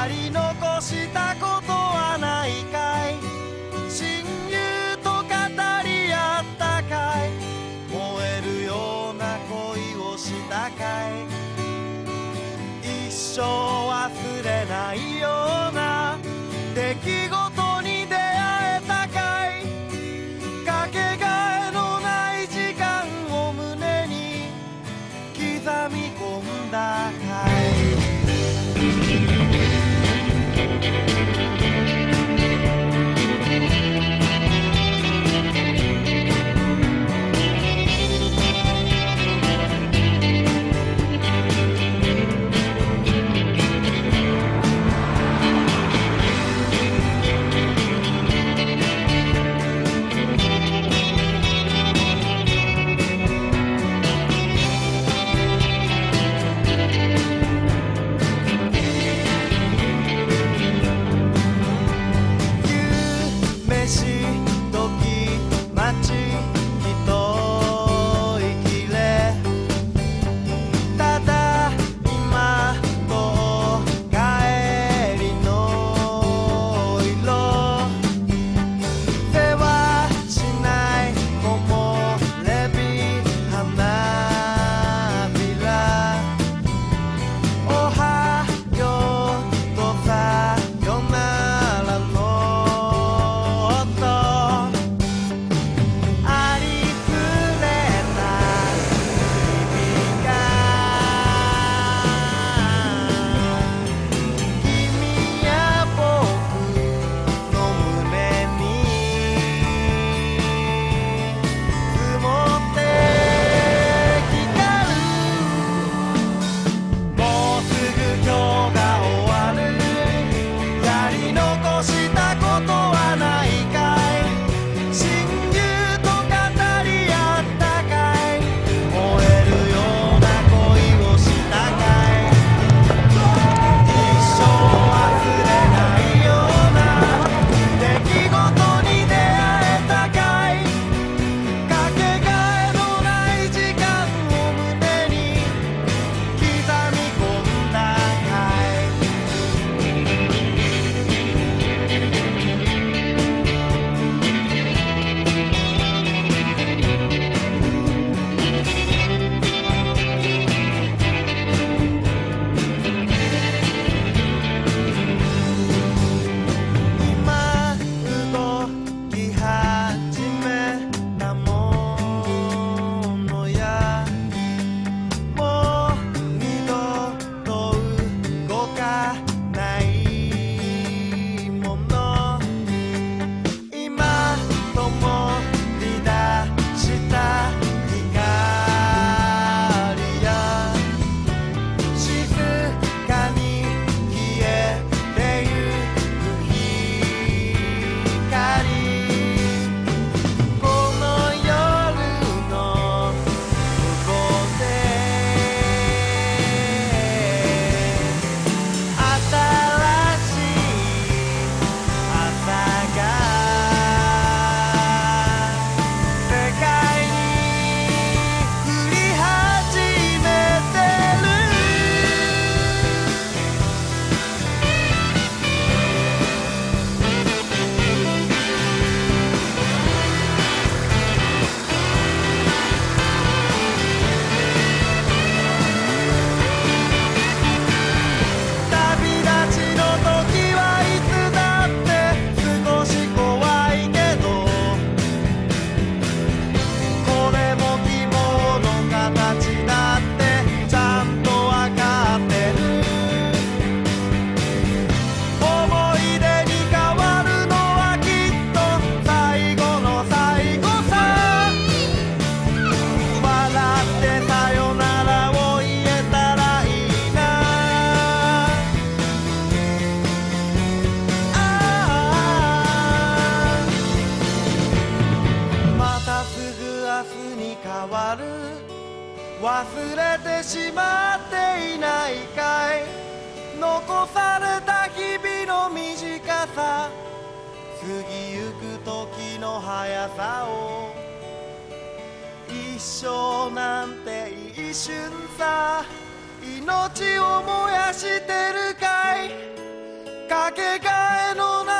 やり残したことはないかい。親友と語り合ったかい。燃えるような恋をしたかい。一生忘れないよ。忘れてしまっていないかい。残された日々の短さ。過ぎゆく時の速さを。一生なんて一瞬さ。命を燃やしてるかい。かけがえのない